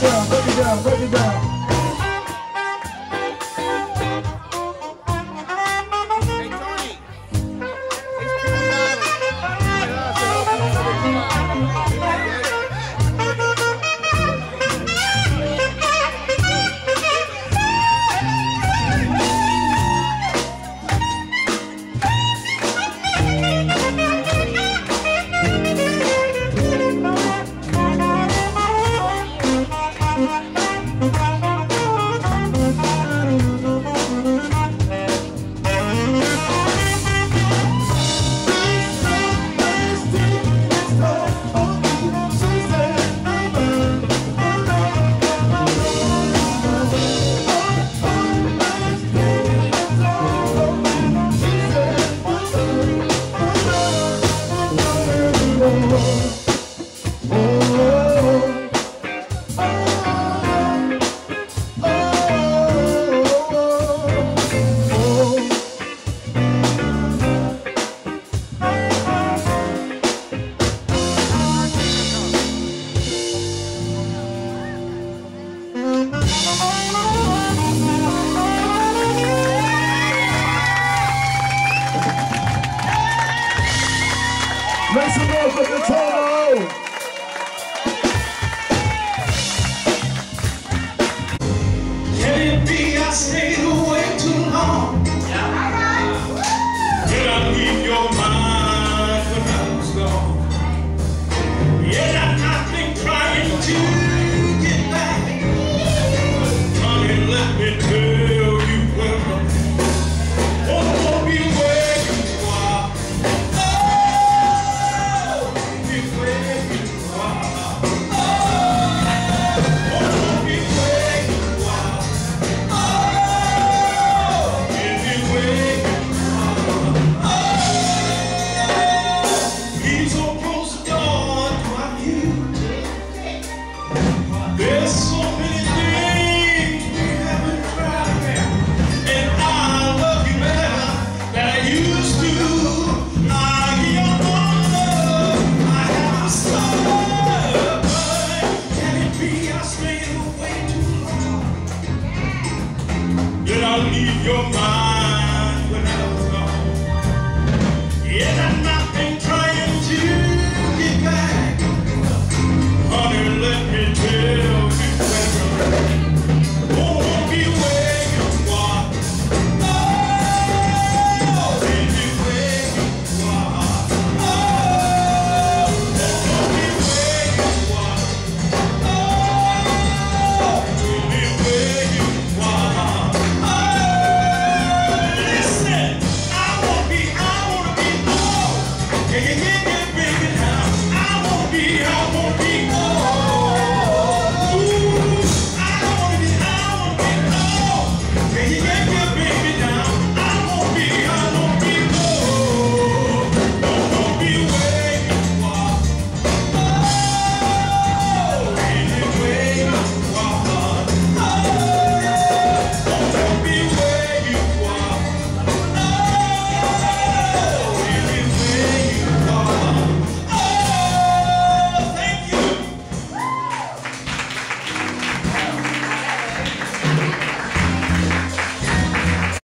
down, break it down, break it down. your mind.